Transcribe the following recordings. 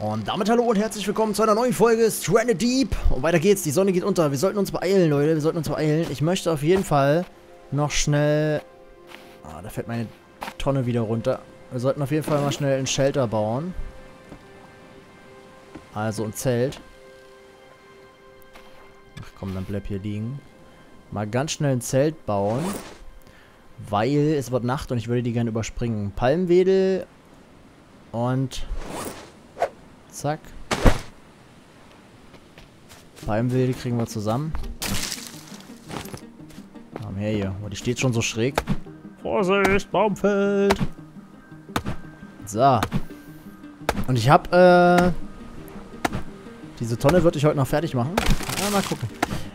Und damit hallo und herzlich willkommen zu einer neuen Folge Stranded Deep. Und weiter geht's, die Sonne geht unter. Wir sollten uns beeilen, Leute, wir sollten uns beeilen. Ich möchte auf jeden Fall noch schnell... Ah, da fällt meine Tonne wieder runter. Wir sollten auf jeden Fall mal schnell ein Shelter bauen. Also ein Zelt. Ach komm, dann bleib hier liegen. Mal ganz schnell ein Zelt bauen. Weil es wird Nacht und ich würde die gerne überspringen. Palmwedel und zack. Palmwedel kriegen wir zusammen. Komm her hier. Oh, die steht schon so schräg. Vorsicht, Baumfeld. So. Und ich habe, äh... Diese Tonne würde ich heute noch fertig machen. Ja, mal gucken.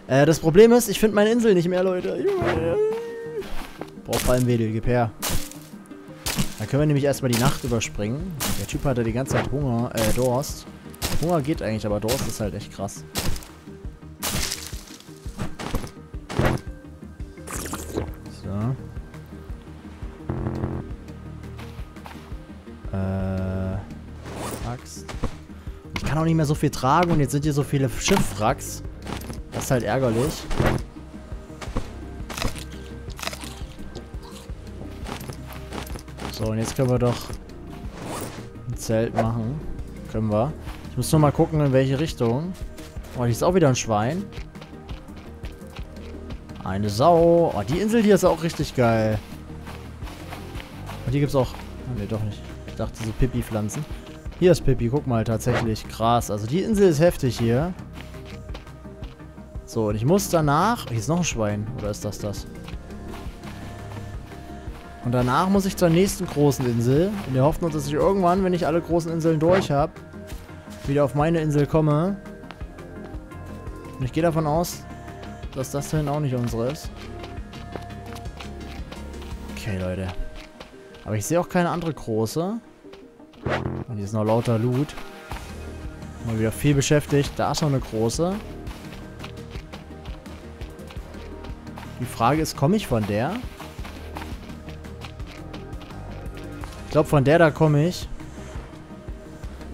Äh, das Problem ist, ich finde meine Insel nicht mehr, Leute. Braucht Palmwedel, gib her. Dann können wir nämlich erstmal die Nacht überspringen. Der Typ hatte die ganze Zeit Hunger, äh, Durst. Hunger geht eigentlich, aber Durst ist halt echt krass. So. Äh. Axt. Ich kann auch nicht mehr so viel tragen und jetzt sind hier so viele Schiffwracks. Das ist halt ärgerlich. Und jetzt können wir doch ein Zelt machen. Können wir. Ich muss nur mal gucken, in welche Richtung. Oh, hier ist auch wieder ein Schwein. Eine Sau. Oh, die Insel hier ist auch richtig geil. Und hier gibt es auch... Oh, ne, doch nicht. Ich dachte, so Pipi-Pflanzen. Hier ist Pippi, guck mal, tatsächlich. Krass. Also die Insel ist heftig hier. So, und ich muss danach... Hier ist noch ein Schwein. Oder ist das das? Und danach muss ich zur nächsten großen Insel. In der Hoffnung, dass ich irgendwann, wenn ich alle großen Inseln durch habe, wieder auf meine Insel komme. Und ich gehe davon aus, dass das hier auch nicht unsere ist. Okay, Leute. Aber ich sehe auch keine andere große. Und hier ist noch lauter Loot. Mal wieder viel beschäftigt. Da ist noch eine große. Die Frage ist, komme ich von der? Ich glaube, von der da komme ich.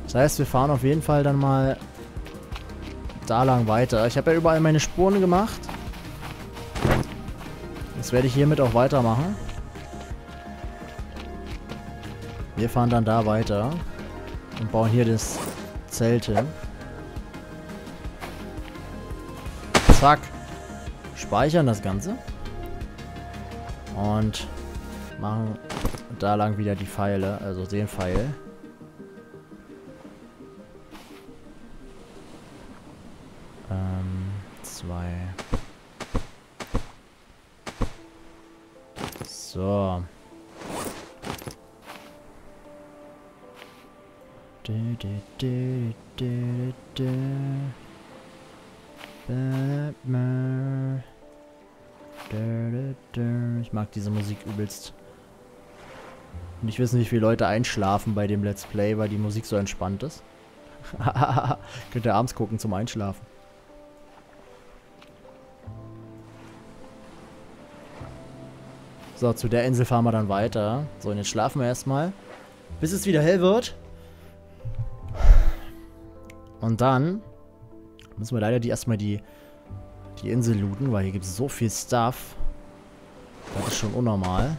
Das heißt, wir fahren auf jeden Fall dann mal da lang weiter. Ich habe ja überall meine Spuren gemacht. Das werde ich hiermit auch weitermachen. Wir fahren dann da weiter und bauen hier das Zelt hin. Zack. Speichern das Ganze. Und machen da lang wieder die Pfeile, also den Pfeil. Ähm, zwei. So. Ich mag diese Musik übelst. Und ich weiß nicht, wie viele Leute einschlafen bei dem Let's Play, weil die Musik so entspannt ist. Könnt ihr abends gucken zum Einschlafen. So, zu der Insel fahren wir dann weiter. So, und jetzt schlafen wir erstmal. Bis es wieder hell wird. Und dann müssen wir leider die erstmal die, die Insel looten, weil hier gibt es so viel Stuff. Das ist schon unnormal.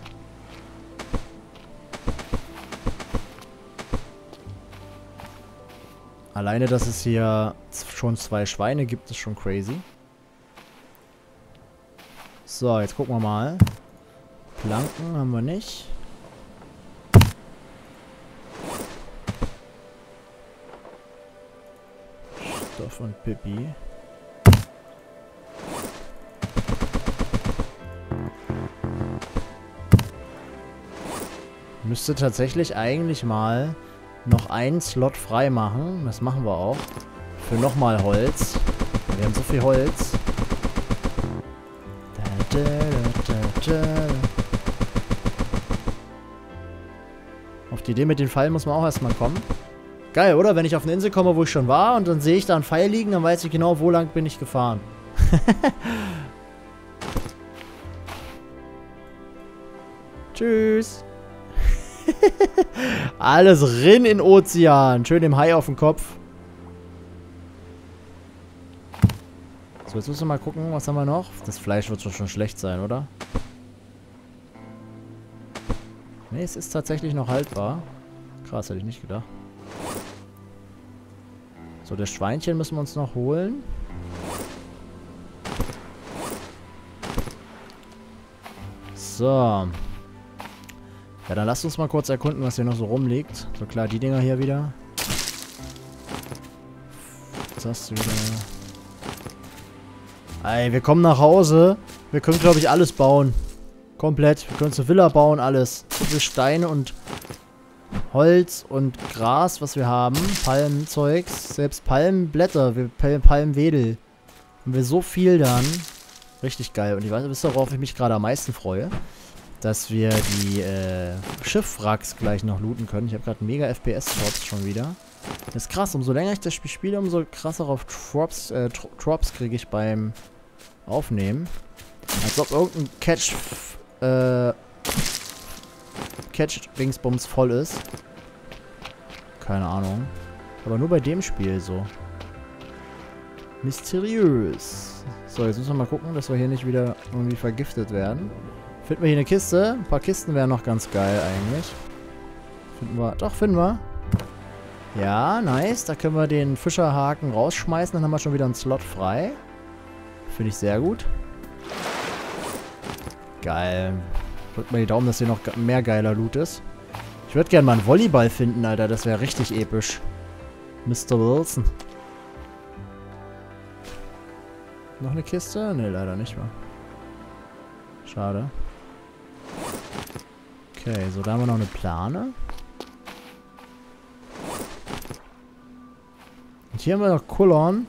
Alleine, dass es hier schon zwei Schweine gibt, ist schon crazy. So, jetzt gucken wir mal. Planken haben wir nicht. Stoff und Pippi. Müsste tatsächlich eigentlich mal noch einen Slot frei machen. Das machen wir auch. Für nochmal Holz. Wir haben so viel Holz. Auf die Idee mit den Pfeilen muss man auch erstmal kommen. Geil, oder? Wenn ich auf eine Insel komme, wo ich schon war und dann sehe ich da einen Pfeil liegen, dann weiß ich genau, wo lang bin ich gefahren. Tschüss. Alles rin in Ozean. Schön dem Hai auf den Kopf. So, jetzt müssen wir mal gucken, was haben wir noch? Das Fleisch wird schon schlecht sein, oder? Ne, es ist tatsächlich noch haltbar. Krass, hätte ich nicht gedacht. So, das Schweinchen müssen wir uns noch holen. So. Ja, dann lasst uns mal kurz erkunden, was hier noch so rumliegt. So klar, die Dinger hier wieder. Was hast du wieder? Ey, wir kommen nach Hause. Wir können, glaube ich, alles bauen. Komplett. Wir können zur Villa bauen, alles. Viel Steine und Holz und Gras, was wir haben. Palmenzeugs. Selbst Palmenblätter. Palmwedel. Haben wir so viel dann. Richtig geil. Und ich weiß, wisst ihr, worauf ich mich gerade am meisten freue? Dass wir die äh, Schiffwracks gleich noch looten können. Ich habe gerade mega FPS-Drops schon wieder. Das ist krass. Umso länger ich das Spiel spiele, umso krasser auf Drops, äh, Drops kriege ich beim Aufnehmen. Als ob irgendein Catch, äh, Catch-Dingsbums voll ist. Keine Ahnung. Aber nur bei dem Spiel so. Mysteriös. So, jetzt müssen wir mal gucken, dass wir hier nicht wieder irgendwie vergiftet werden. Finden wir hier eine Kiste? Ein paar Kisten wären noch ganz geil eigentlich. Finden wir... Doch, finden wir. Ja, nice. Da können wir den Fischerhaken rausschmeißen. Dann haben wir schon wieder einen Slot frei. Finde ich sehr gut. Geil. Drückt mal die Daumen, dass hier noch mehr geiler Loot ist. Ich würde gerne mal einen Volleyball finden, Alter. Das wäre richtig episch. Mr. Wilson. Noch eine Kiste? Ne, leider nicht mehr. Schade. Okay, so, da haben wir noch eine Plane. Und hier haben wir noch Kullon.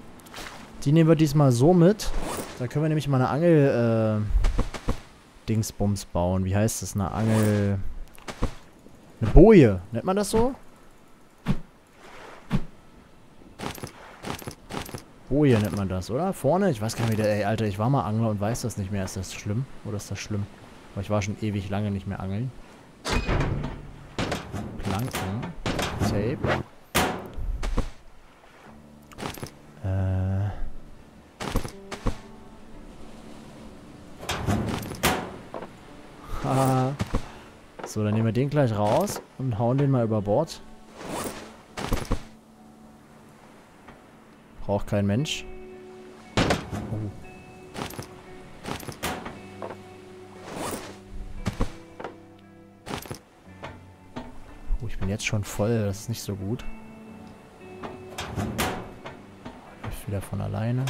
Die nehmen wir diesmal so mit. Da können wir nämlich mal eine Angel, äh, Dingsbums bauen. Wie heißt das? Eine Angel... Eine Boje. Nennt man das so? Boje nennt man das, oder? Vorne? Ich weiß gar nicht mehr. Ey, Alter, ich war mal Angler und weiß das nicht mehr. Ist das schlimm? Oder ist das schlimm? Aber ich war schon ewig lange nicht mehr angeln. Planken. Tape. Äh. Haha. so, dann nehmen wir den gleich raus und hauen den mal über Bord. Braucht kein Mensch. Bin jetzt schon voll. Das ist nicht so gut. Läuft wieder von alleine.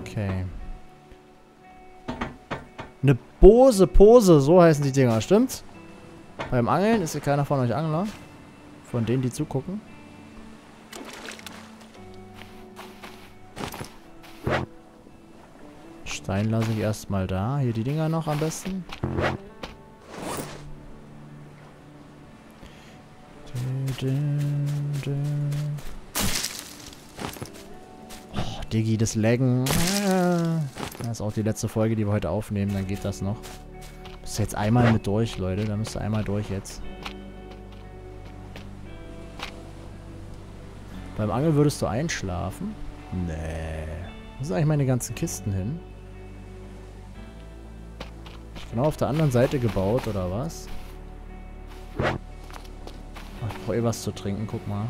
Okay. Eine Bose Pose, so heißen die Dinger, stimmt's? Beim Angeln ist hier keiner von euch Angler. Von denen, die zugucken. Stein lasse ich erstmal da. Hier die Dinger noch am besten. Oh, Diggi, das Laggen. Das ist auch die letzte Folge, die wir heute aufnehmen. Dann geht das noch. Müsst ihr jetzt einmal mit durch, Leute. Da müsst ihr einmal durch jetzt. Beim Angeln würdest du einschlafen? Nee. Wo sind eigentlich meine ganzen Kisten hin? Genau auf der anderen Seite gebaut, oder was? Brauche eh was zu trinken, guck mal.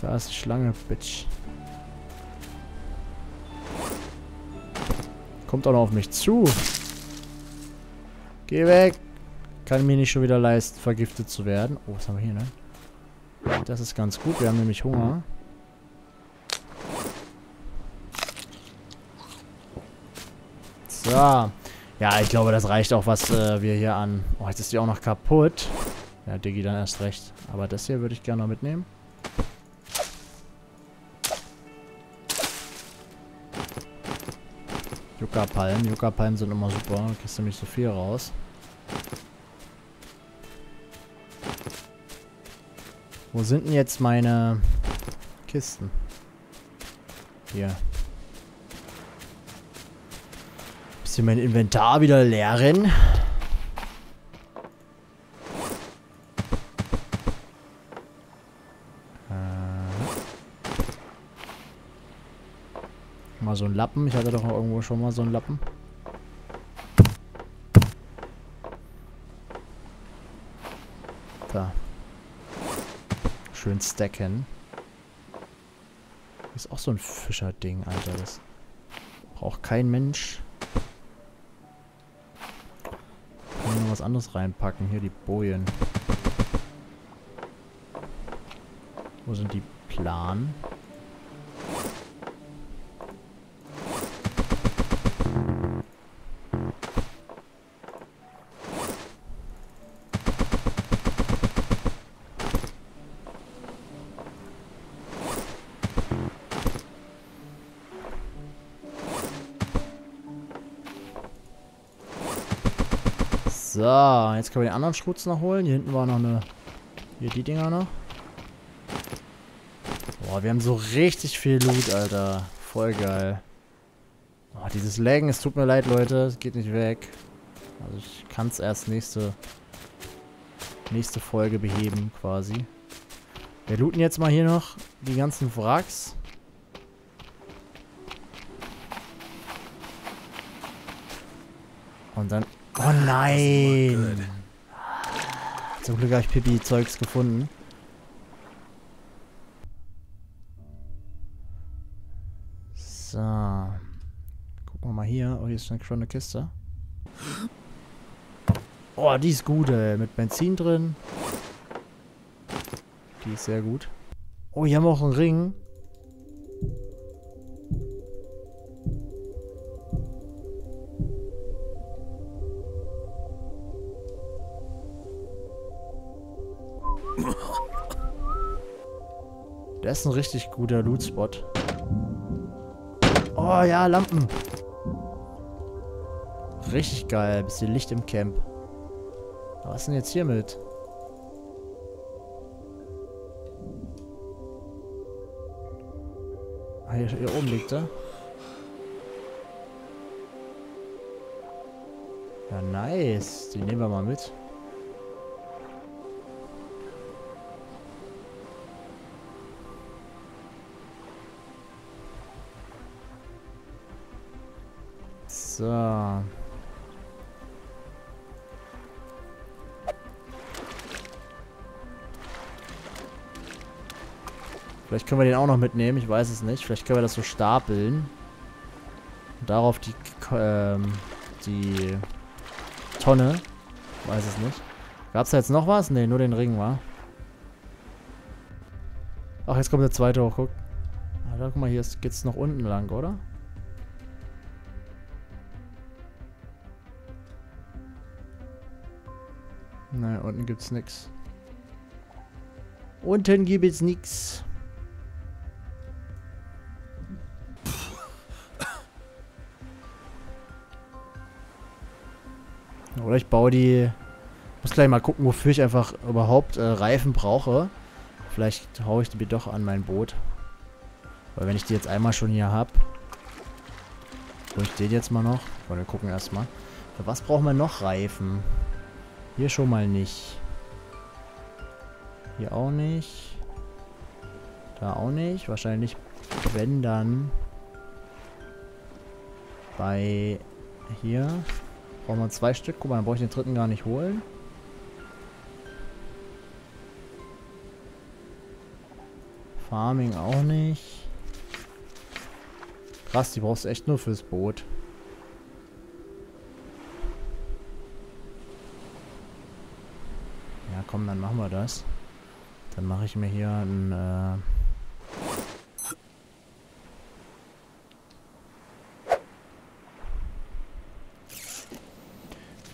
Da ist die Schlange, Bitch. Kommt auch noch auf mich zu. Geh weg. Kann mir nicht schon wieder leisten, vergiftet zu werden. Oh, was haben wir hier, ne? Das ist ganz gut. Wir haben nämlich Hunger. So. Ja, ich glaube, das reicht auch, was äh, wir hier an... Oh, jetzt ist die auch noch kaputt. Ja, Diggi, dann erst recht. Aber das hier würde ich gerne noch mitnehmen. Yucca-Palmen. Yucca-Palmen sind immer super. Da kriegst du nämlich so viel raus. Wo sind denn jetzt meine Kisten? Hier. Bisschen mein Inventar wieder leeren. Mal so ein Lappen. Ich hatte doch irgendwo schon mal so einen Lappen. Da. Schön stacken. Ist auch so ein Fischerding, Alter. Das braucht kein Mensch. Kann noch was anderes reinpacken. Hier die Bojen. Wo sind die Plan? So, jetzt können wir den anderen Schrutz noch holen. Hier hinten war noch eine... Hier die Dinger noch. Boah, wir haben so richtig viel Loot, Alter. Voll geil. Boah, dieses Laggen, es tut mir leid, Leute. Es geht nicht weg. Also ich kann es erst nächste... Nächste Folge beheben, quasi. Wir looten jetzt mal hier noch die ganzen Wracks. Und dann Oh nein. Zum Glück habe ich Pipi-Zeugs gefunden. So. Gucken wir mal hier. Oh, hier ist schon eine Kiste. Oh, die ist gut, ey. Mit Benzin drin. Die ist sehr gut. Oh, hier haben wir auch einen Ring. Der ist ein richtig guter Loot-Spot. Oh ja, Lampen. Richtig geil. Bisschen Licht im Camp. Was ist denn jetzt hier mit? Ah, hier, hier oben liegt er. Ja, nice. Die nehmen wir mal mit. So. Vielleicht können wir den auch noch mitnehmen, ich weiß es nicht. Vielleicht können wir das so stapeln. Und darauf die, ähm, die Tonne. Weiß es nicht. Gab es da jetzt noch was? Ne, nur den Ring, war. Ach, jetzt kommt der zweite hoch, guck. Ah, guck mal, hier geht es noch unten lang, oder? Nein, unten gibt's nichts. Unten gibt's nichts. Oder ich baue die... Muss gleich mal gucken, wofür ich einfach überhaupt äh, Reifen brauche. Vielleicht haue ich die doch an mein Boot. Weil wenn ich die jetzt einmal schon hier habe... Hole ich den jetzt mal noch. wir gucken erstmal. Für was brauchen wir noch Reifen? Hier schon mal nicht. Hier auch nicht. Da auch nicht. Wahrscheinlich, wenn dann, bei hier. Brauchen wir zwei Stück. Guck mal, dann brauche ich den dritten gar nicht holen. Farming auch nicht. Krass, die brauchst du echt nur fürs Boot. Komm, dann machen wir das. Dann mache ich mir hier ein... Äh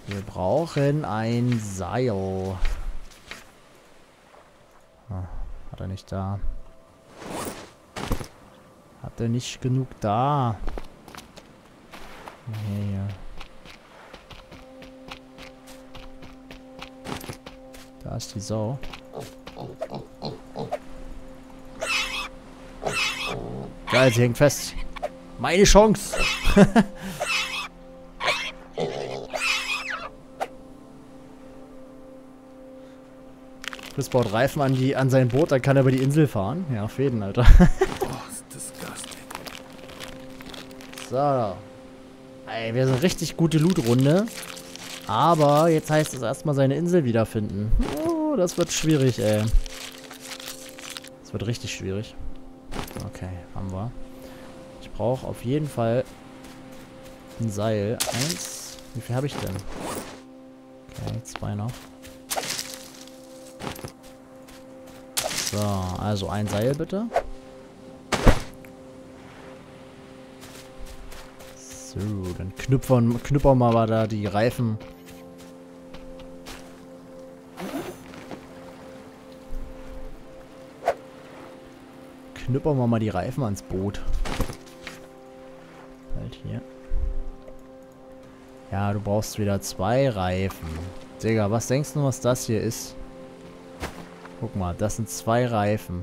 wir brauchen ein Seil. Ah, hat er nicht da. Hat er nicht genug da. Nee, ja. Da ist die Sau. Geil, sie hängt fest. Meine Chance. Chris baut Reifen an, die, an sein Boot, dann kann er über die Insel fahren. Ja, auf Fäden, Alter. so. Ey, wir sind richtig gute Loot-Runde. Aber jetzt heißt es erstmal seine Insel wiederfinden. Oh, das wird schwierig, ey. Das wird richtig schwierig. Okay, haben wir. Ich brauche auf jeden Fall ein Seil. Eins. Wie viel habe ich denn? Okay, zwei noch. So, also ein Seil bitte. So, dann knüpfern, knüppern wir mal da die Reifen. Knüppern wir mal die Reifen ans Boot. Halt hier. Ja, du brauchst wieder zwei Reifen. Digga, was denkst du, was das hier ist? Guck mal, das sind zwei Reifen.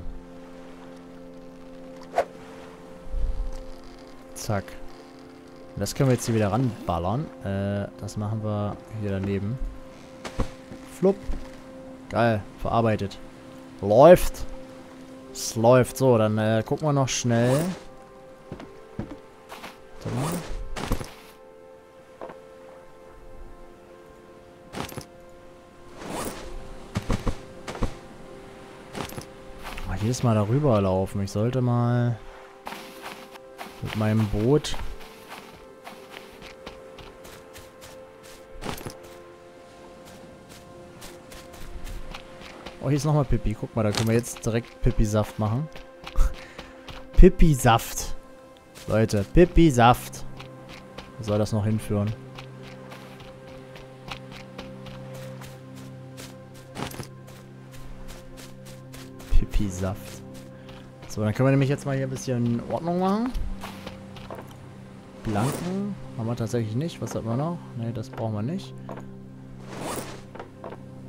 Zack. Das können wir jetzt hier wieder ranballern. Äh, das machen wir hier daneben. Flupp. Geil, verarbeitet. Läuft. Es läuft. So, dann äh, gucken wir noch schnell. Warte mal. jedes Mal darüber laufen. Ich sollte mal mit meinem Boot Oh, hier ist nochmal Pippi. Guck mal, da können wir jetzt direkt Pippi-Saft machen. Pippi-Saft. Leute, Pippi-Saft. Wo soll das noch hinführen? Pipi-Saft. So, dann können wir nämlich jetzt mal hier ein bisschen Ordnung machen. Blanken haben wir tatsächlich nicht. Was hat man noch? Ne, das brauchen wir nicht.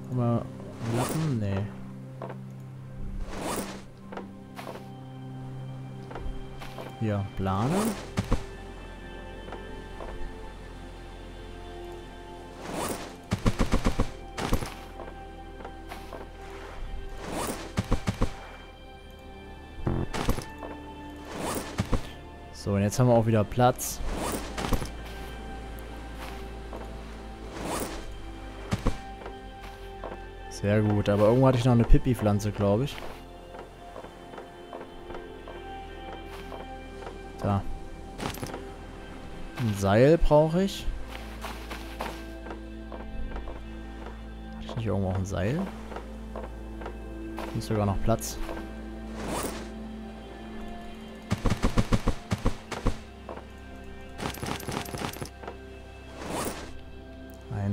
Haben wir Lappen? Ne. Hier, Plane. So, und jetzt haben wir auch wieder Platz. Sehr gut, aber irgendwo hatte ich noch eine Pipi-Pflanze, glaube ich. Da. Ein Seil brauche ich. Ich nicht irgendwo auch ein Seil? Ist sogar noch Platz.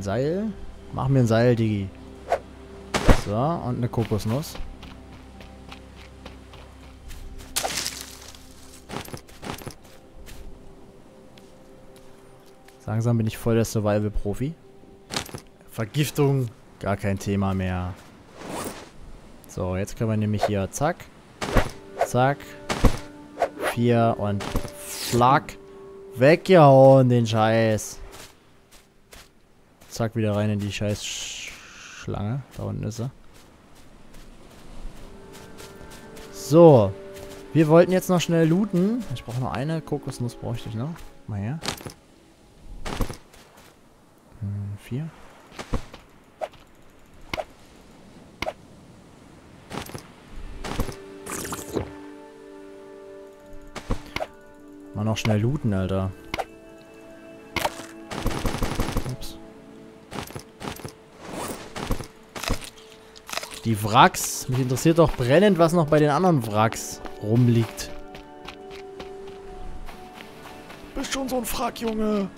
Seil. Mach mir ein Seil, Digi. So, und eine Kokosnuss. Langsam bin ich voll der Survival-Profi. Vergiftung, gar kein Thema mehr. So, jetzt können wir nämlich hier, zack, zack, vier und flack, weggehauen den Scheiß. Zack, wieder rein in die scheiß Schlange. Da unten ist er. So. Wir wollten jetzt noch schnell looten. Ich brauche noch eine Kokosnuss, bräuchte ich noch. Mal her. Hm, vier. Mal noch schnell looten, Alter. Die Wracks. Mich interessiert doch brennend, was noch bei den anderen Wracks rumliegt. Bist schon so ein Frack, Junge.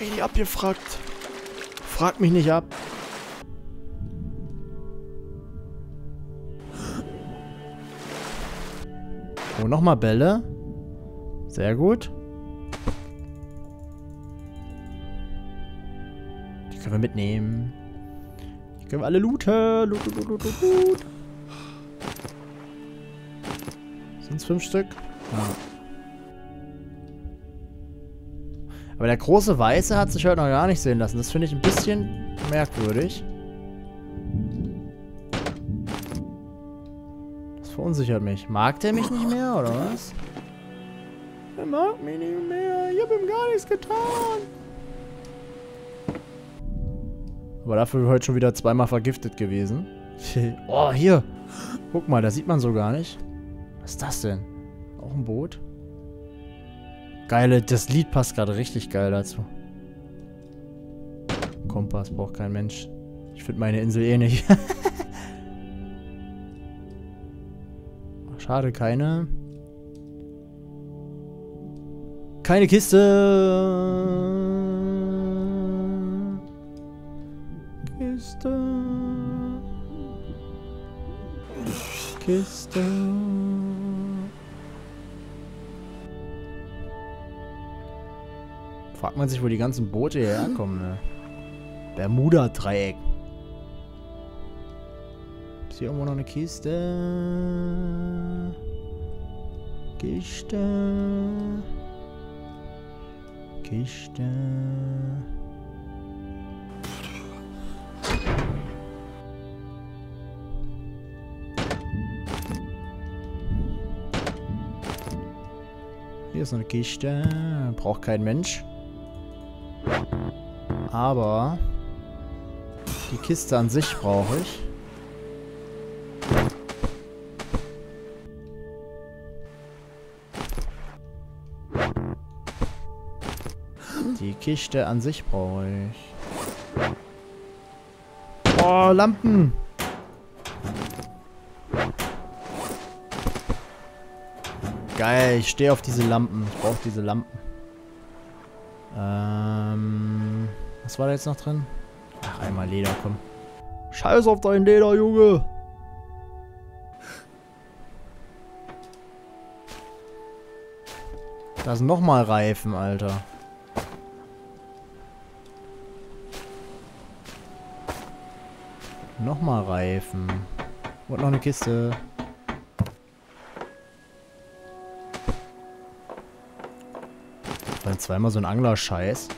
Redi abgefragt. Frag mich nicht ab. Oh, nochmal Bälle. Sehr gut. Die können wir mitnehmen. Können wir alle looten. Loot, loot, loot, loot. Sind es fünf Stück? Ja. Aber der große Weiße hat sich heute noch gar nicht sehen lassen. Das finde ich ein bisschen merkwürdig. Das verunsichert mich. Mag der mich nicht mehr, oder was? Er mag mich nicht mehr. Ich habe ihm gar nichts getan. Aber dafür heute schon wieder zweimal vergiftet gewesen. oh, hier. Guck mal, da sieht man so gar nicht. Was ist das denn? Auch ein Boot? Geile, das Lied passt gerade richtig geil dazu. Kompass braucht kein Mensch. Ich finde meine Insel eh nicht. Schade, keine. Keine Kiste. Kiste. Kiste. Fragt man sich, wo die ganzen Boote hierher kommen, ne? Bermuda-Dreieck. Ist hier irgendwo noch eine Kiste? Kiste. Kiste. Hier ist eine Kiste. Braucht kein Mensch. Aber die Kiste an sich brauche ich. Die Kiste an sich brauche ich. Oh, Lampen! Geil, ich stehe auf diese Lampen. Ich brauche diese Lampen. Ähm, was war da jetzt noch drin? Ach, einmal Leder, komm. Scheiß auf dein Leder, Junge! Da sind nochmal Reifen, Alter. Nochmal Reifen. Und noch eine Kiste. Zweimal so ein Angler-Scheiß.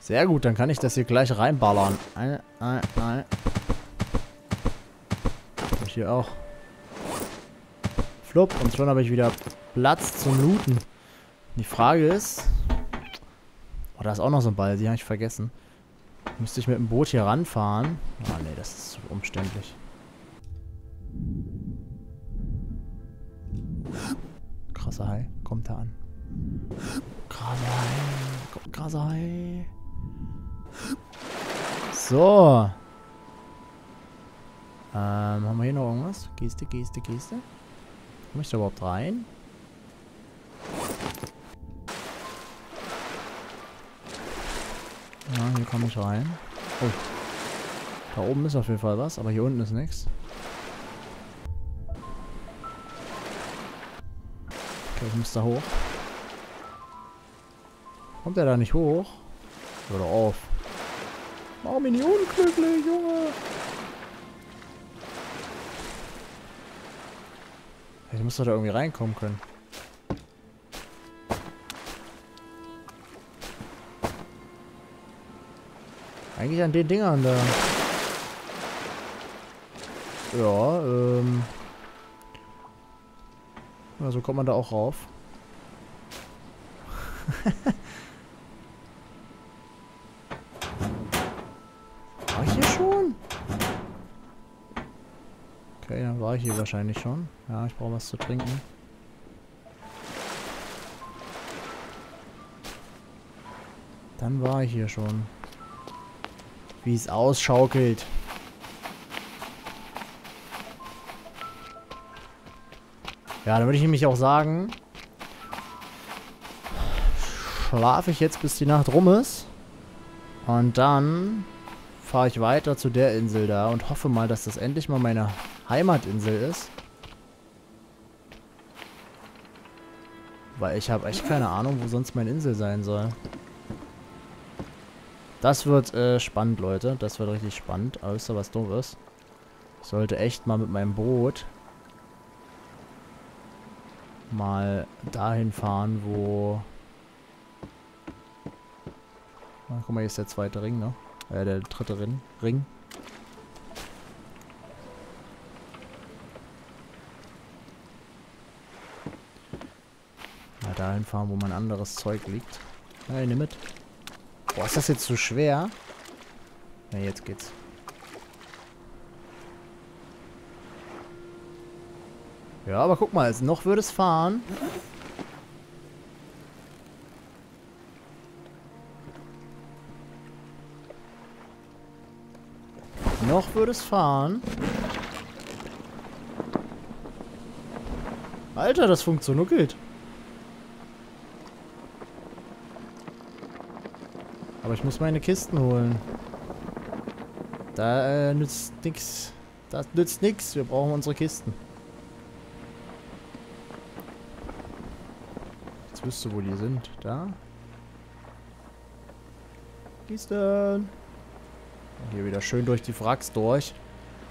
Sehr gut, dann kann ich das hier gleich reinballern. Ein, ein, ein. Und hier auch. Flupp, und schon habe ich wieder Platz zum Looten. Die Frage ist... Oh, da ist auch noch so ein Ball, die habe ich vergessen. Müsste ich mit dem Boot hier ranfahren? Ah, nee, das ist zu umständlich. Krasser Hai. So. Ähm, haben wir hier noch irgendwas? Geste, Geste, Geste. Komme ich da überhaupt rein? Ja, hier komme ich rein. Oh. Da oben ist auf jeden Fall was, aber hier unten ist nichts. Okay, ich muss da hoch. Kommt er da nicht hoch? Hör doch auf. Mach mich nicht unglücklich, Junge. Ich muss doch da irgendwie reinkommen können. Eigentlich an den Dingern da. Ja, ähm... Also kommt man da auch rauf. hier wahrscheinlich schon. Ja, ich brauche was zu trinken. Dann war ich hier schon. Wie es ausschaukelt. Ja, dann würde ich nämlich auch sagen, schlafe ich jetzt, bis die Nacht rum ist. Und dann fahre ich weiter zu der Insel da und hoffe mal, dass das endlich mal meine Heimatinsel ist. Weil ich habe echt keine Ahnung, wo sonst meine Insel sein soll. Das wird äh, spannend, Leute. Das wird richtig spannend. Außer was ist. Ich sollte echt mal mit meinem Boot mal dahin fahren, wo... Na, guck mal, hier ist der zweite Ring, ne? Äh, der dritte Ring. Ring. Dahin fahren, wo mein anderes Zeug liegt. Hey, nimm mit. Boah, ist das jetzt zu schwer? Ne, jetzt geht's. Ja, aber guck mal, noch würde es fahren. Noch würde es fahren. Alter, das funktioniert. Aber ich muss meine Kisten holen. Da äh, nützt nix. Das nützt nix. Wir brauchen unsere Kisten. Jetzt wüsste, wo die sind. Da. Kisten. Hier wieder schön durch die Wracks durch.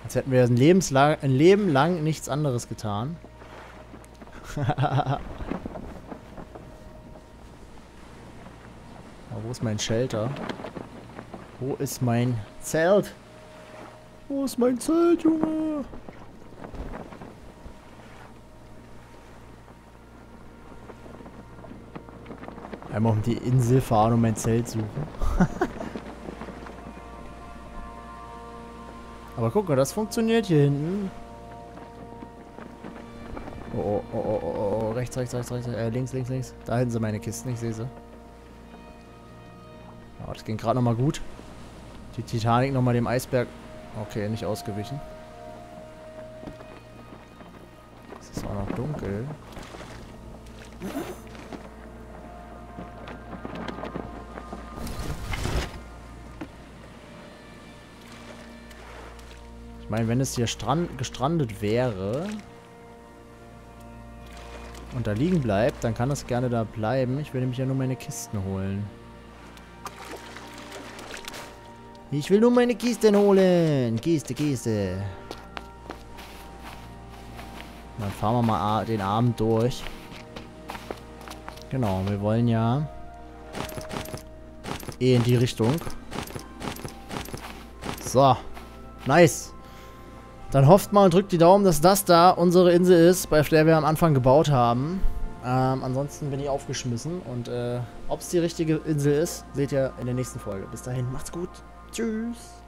Als hätten wir ein, Lebenslang, ein Leben lang nichts anderes getan. wo ist mein Shelter? Wo ist mein Zelt? Wo ist mein Zelt, Junge? Einmal um die Insel fahren und mein Zelt suchen. Aber guck mal, das funktioniert hier hinten. Oh, oh, oh, oh, oh, oh, rechts, rechts, rechts, rechts, äh, links, links, links. Da hinten sind meine Kisten, ich sehe sie. Oh, das ging gerade nochmal gut. Die Titanic nochmal dem Eisberg. Okay, nicht ausgewichen. Es ist auch noch dunkel. Ich meine, wenn es hier strand gestrandet wäre und da liegen bleibt, dann kann es gerne da bleiben. Ich will nämlich ja nur meine Kisten holen. Ich will nur meine Kisten holen. Kiste, Kiste. Dann fahren wir mal den Abend durch. Genau, wir wollen ja eh in die Richtung. So. Nice. Dann hofft mal und drückt die Daumen, dass das da unsere Insel ist, bei der wir am Anfang gebaut haben. Ähm, ansonsten bin ich aufgeschmissen und äh, ob es die richtige Insel ist, seht ihr in der nächsten Folge. Bis dahin, macht's gut. Tschüss.